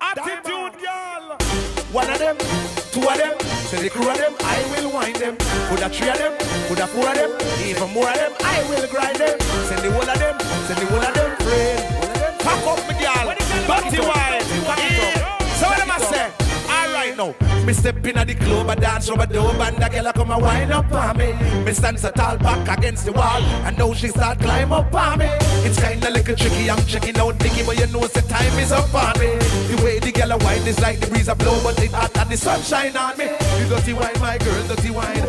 Attitude, girl. One of them, two of them, say the crew of them, I will wind them. Put a three of them, put a four of them, even more of them, I will grind them. Send the whole of them. Now, me step in at the club, I dance the door, and the girl a come and wind up on me. Me stand so tall back against the wall, and now she start climb up on me. It's kinda little tricky, I'm checking out Nicky, but you know the time is up on me. The way the girl a wine is like the breeze a blow, but it hot and the sunshine on me. You dirty wine, my girl, dirty wine.